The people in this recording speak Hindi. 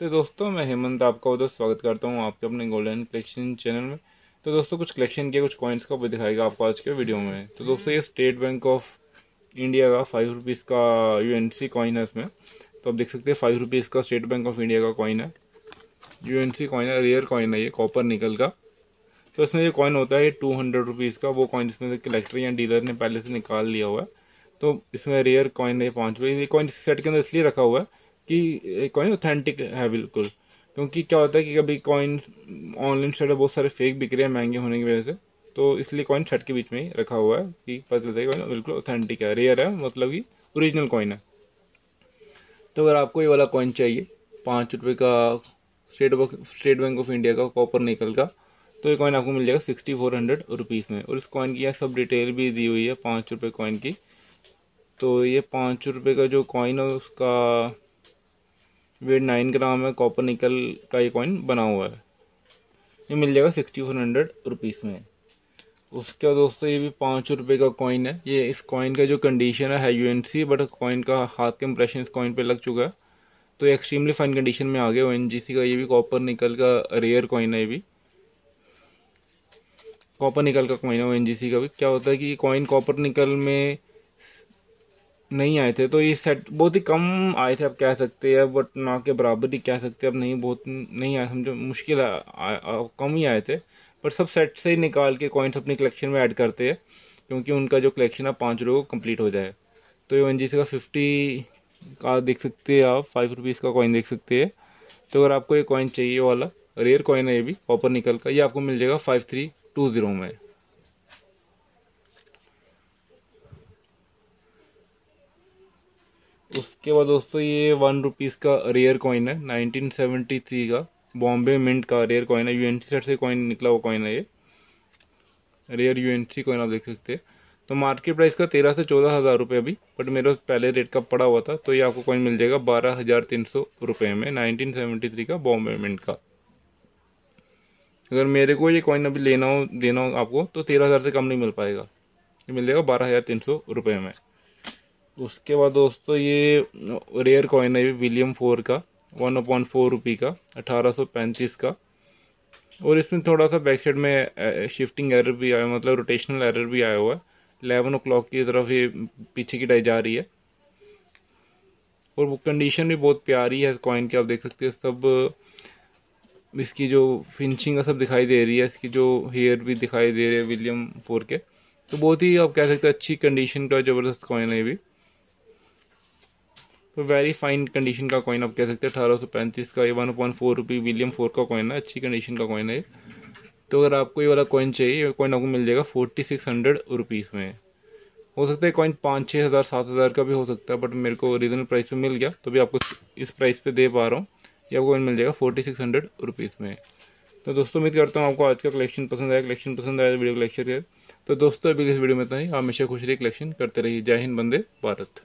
नमस्ते दोस्तों, मैं हेमंत आपका उधर स्वागत करता हूँ आपके अपने गोल्डन कलेक्शन चैनल में। तो दोस्तों, कुछ कलेक्शन के कुछ कॉइन्स का भी दिखाएगा आपको आज के वीडियो में। तो दोस्तों, ये स्टेट बैंक ऑफ़ इंडिया का फाइव रुपीज़ का यू एन सी कॉइन है इसमें। तो आप देख सकते हैं फाइव रुपीज़ का स्टेट बैंक ऑफ़ इंडिया का कॉइन है। यू एन सी कॉइन है रेयर कॉइन है ये कॉपर निकल का। तो इसमें जो कॉइन होता है टू हंड्रेड रुपीज़ का, वो कॉइन इसमें कलेक्टर या डीलर ने पहले से निकाल लिया हुआ है। तो इसमें रेयर कॉइन है पाँच रुपये ये कॉइन सेट के अंदर इसलिए रखा हुआ है कि कॉइन ऑथेंटिक है बिल्कुल। क्योंकि क्या होता है कि कभी कॉइन ऑनलाइन सेट बहुत सारे फेक बिक रहे हैं महँगे होने की वजह से तो इसलिए कॉइन छठ के बीच में ही रखा हुआ है कि पता चलता है कॉइन बिल्कुल ऑथेंटिक है रेयर है मतलब कि ओरिजिनल कॉइन है। तो अगर आपको ये वाला कॉइन चाहिए, पाँच रुपये का State Bank State Bank of India का कॉपर निकल का तो ये कॉइन आपको मिल जाएगा सिक्सटी फोर हंड्रेड रुपीज़ में। और इस कॉइन की यहाँ सब डिटेल भी दी हुई है, पाँच रुपये कॉइन की। तो ये पाँच रुपये का जो कॉइन है, उसका वेट नाइन ग्राम है कॉपर निकल का ये कॉइन बना हुआ है। ये मिल जाएगा सिक्सटी फोर हंड्रेड रुपीज़ में। उसके बाद दोस्तों, ये भी पाँच रुपये का कॉइन है। ये इस कॉइन का जो कंडीशन है U N C but coin का हाथ का इंप्रेशन इस कॉइन पे लग चुका है। तो ये एक्सट्रीमली फाइन कंडीशन में आ गया ओ एन जी सी का। ये भी कॉपर निकल का रेयर कॉइन है ये भी। कॉपर निकल का कॉइन है ओ एन जी सी का भी। क्या होता है कि कॉइन कॉपर निकल में नहीं आए थे तो ये सेट बहुत ही कम आए थे आप कह सकते हैं बट ना के बराबर ही कह सकते हैं अब नहीं बहुत नहीं आए समझो मुश्किल आ, आ, आ, कम ही आए थे पर सब सेट से ही निकाल के कॉइन्स अपने कलेक्शन में ऐड करते हैं क्योंकि उनका जो कलेक्शन है पाँच रोज कंप्लीट हो जाए। तो ये वन जी का फिफ्टी का देख सकते हैं आप फाइव रुपीज़ का कॉइन देख सकते हैं। तो अगर आपको ये कॉइन चाहिए वाला रेयर कॉइन है ये भी कॉपर निकल का ये आपको मिल जाएगा फाइव थ्री टू ज़ीरो में। उसके बाद दोस्तों ये वन रुपीज़ का रेयर कॉइन है 1973 का। बॉम्बे मिंट का रेयर कॉइन है यूएनसी सेट से कॉइन निकला हुआ कॉइन है ये। रेयर यूएनसी कॉइन आप देख सकते हैं। तो मार्केट प्राइस का तेरह से चौदह हज़ार रुपये अभी बट मेरे पहले रेट का पड़ा हुआ था तो ये आपको कॉइन मिल जाएगा बारह हज़ार तीन सौ रुपये में नाइनटीन सेवेंटी थ्री का बॉम्बे मिंट का। अगर मेरे को ये कॉइन अभी लेना हो, देना हो आपको तो तेरह हज़ार से कम नहीं मिल पाएगा। ये मिल जाएगा बारह हज़ार तीन सौ रुपये में। उसके बाद दोस्तों ये रेयर कॉइन है विलियम फोर का वन अपॉइंट फोर रुपी का, अठारह सौ पैंतीस का। और इसमें थोड़ा सा बैक साइड में शिफ्टिंग एरर भी आया मतलब रोटेशनल एरर भी आया हुआ है। एलेवन ओ क्लॉक की तरफ़ ये पीछे की डाई जा रही है। और वो कंडीशन भी बहुत प्यारी है कॉइन की, आप देख सकते हैं, सब इसकी जो फिनिशिंग सब दिखाई दे रही है, इसकी जो हेयर भी दिखाई दे रही है विलियम फोर के। तो बहुत ही आप कह सकते हैं अच्छी कंडीशन का ज़बरदस्त कॉइन है ये भी। वेरी फाइन कंडीशन का कॉइन आप कह सकते हैं, अठारह सौ पैंतीस का ये one point four rupee William four का कॉइन है, अच्छी कंडीशन का कॉइन है तो अगर आपको ये वाला कॉइन चाहिए कॉइन आपको मिल जाएगा फोर्टी सिक्स हंड्रेड रुपीज़ में। हो सकता है कॉइन पाँच छः हज़ार, सात हज़ार का भी हो सकता है बट मेरे को रीजनल प्राइस पे मिल गया तो भी आपको इस प्राइस पे दे पा रहा हूँ। ये आपको मिल जाएगा फोर्टी सिक्स हंड्रेड रुपीज़ में। तो दोस्तों, उम्मीद करता हूँ आपको आज का कलेक्शन पसंद आया। कलेक्शन पसंद आया वीडियो कलेक्शन तो दोस्तों, अभी इस वीडियो में था ही। हमेशा खुश रही कलेक्शन करते रहिए। जय हिंद बंदे भारत।